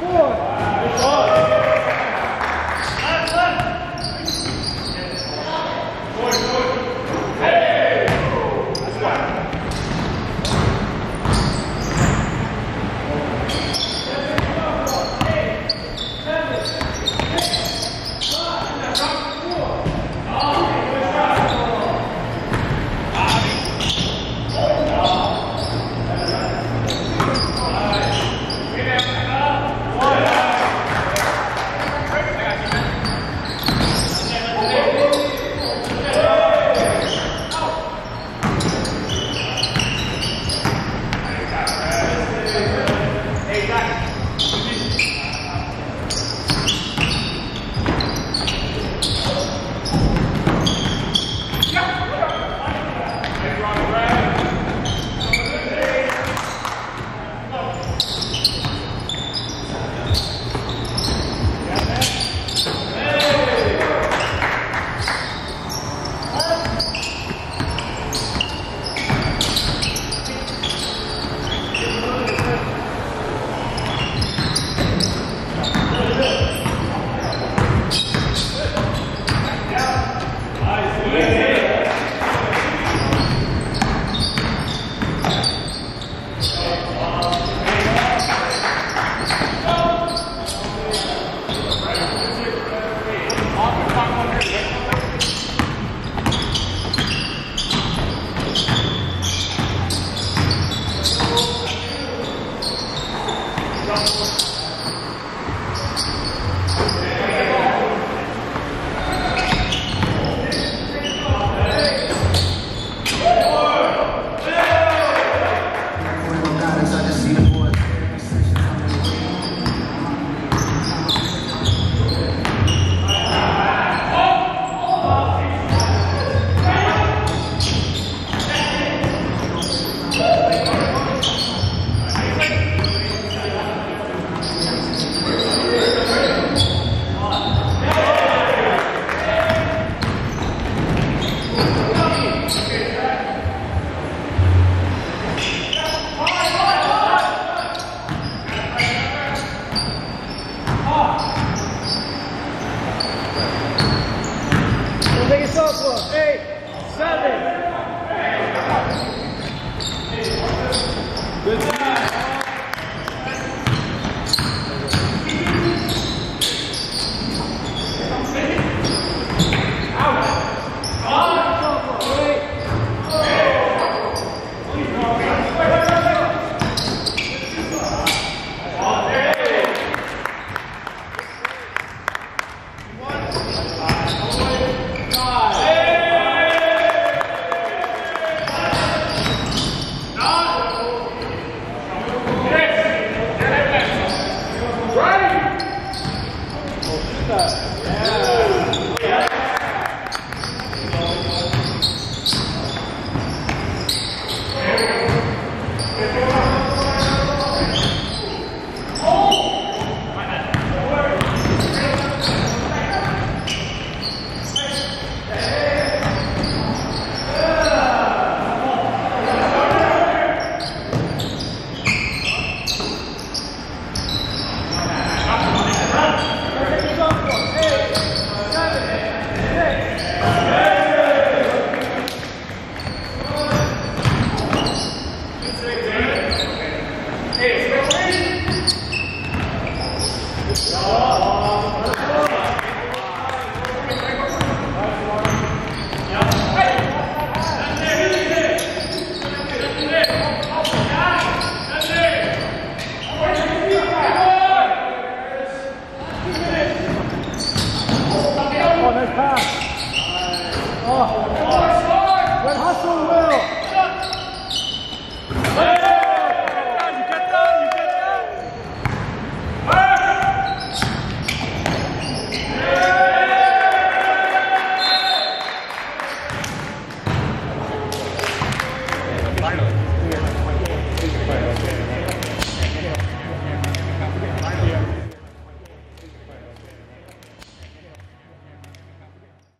Thank Spirit. 哦